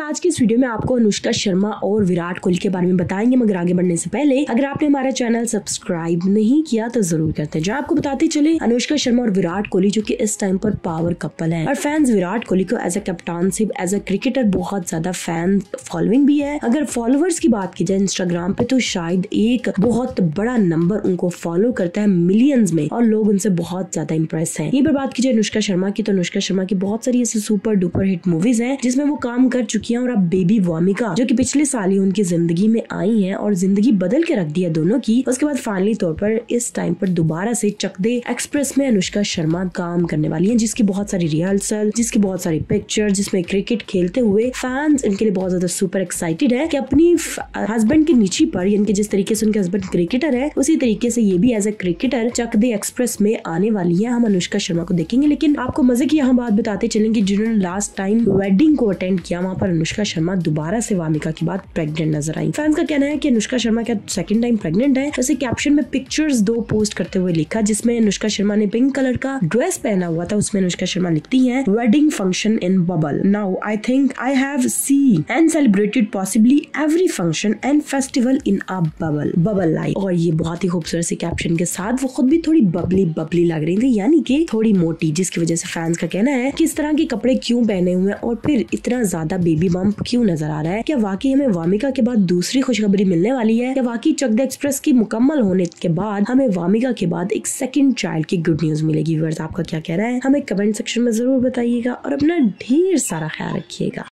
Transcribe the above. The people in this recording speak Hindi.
आज की इस वीडियो में आपको अनुष्का शर्मा और विराट कोहली के बारे में बताएँगे, मगर आगे बढ़ने से पहले, अगर आपने हमारा चैनल सब्सक्राइब नहीं किया तो ज़रूर करते हैं। जो आपको बताते चले, अनुष्का शर्मा और विराट कोहली, जो कि इस टाइम पर पावर कपल है। और फैंस विराट कोहली को एज अ कप्तानशिप एज अ क्रिकेटर बहुत ज़्यादा फ़ैन फॉलोइंग भी है। अगर फॉलोअर्स की बात की जाए इंस्टाग्राम पे तो शायद एक बहुत बड़ा नंबर उनको फॉलो करता है मिलियंस में, और लोग उनसे बहुत ज़्यादा इंप्रेस है। ये पर बात की जाए अनुष्का शर्मा की तो अनुष्का शर्मा की बहुत सारी ऐसी सुपर डुपर हिट मूवीज़ है, जिसमें वो काम कर चुकी है और अब बेबी वामिका जो कि पिछले साल ही उनकी ज़िंदगी में आई है और ज़िंदगी बदल के रख दिया दोनों की। उसके बाद फाइनली तौर पर इस टाइम पर दोबारा से चकदे एक्सप्रेस में अनुष्का शर्मा काम करने वाली है, जिसकी बहुत सारी रिहर्सल जिसकी बहुत सारी पिक्चर जिसमें क्रिकेट खेलते हुए फैंस इनके लिए बहुत ज़्यादा सुपर एक्साइटेड है की अपनी हस्बैंड के नीचे पर यानी जिस तरीके से उनके हस्बैंड क्रिकेटर है, उसी तरीके से ये भी as a cricketer Chakda express में आने वाली है। हम अनुष्का शर्मा को देखेंगे, लेकिन आपको मज़े की यहाँ बात बताते चलेंगे जिन्होंने लास्ट टाइम वेडिंग को अटेंड किया, वहाँ पर अनुष्का शर्मा दोबारा से वामिका के बाद प्रेग्नेंट नज़र आई। फैंस का कहना है कि अनुष्का शर्मा क्या सेकंड टाइम प्रेग्नेंट है? वैसे कैप्शन में पिक्चर्स दो पोस्ट करते हुए लिखा, जिसमें अनुष्का शर्मा ने पिंक कलर का ड्रेस पहना हुआ था, उसमें अनुष्का शर्मा लिखती है wedding function in bubble now I think I have see and celebrated possibly every function and festival in a bubble bubble life और ये बहुत ही खूबसूरत से कैप्शन के साथ वो खुद भी थोड़ी बबली बबली लग रही थी, यानी कि थोड़ी मोटी, जिसकी वजह से फैंस का कहना है कि इस तरह के कपड़े क्यों पहने हुए और फिर इतना ज़्यादा बेबी बम्प क्यों नज़र आ रहा है? क्या वाकई हमें वामिका के बाद दूसरी खुशखबरी मिलने वाली है? या वाकई चकदा एक्सप्रेस की मुकम्मल होने के बाद हमें वामिका के बाद एक सेकेंड चाइल्ड की गुड न्यूज़ मिलेगी? व्यूअर्स आपका क्या कह रहा है? हमें कमेंट सेक्शन में ज़रूर बताइएगा और अपना ढेर सारा ख्याल रखिएगा।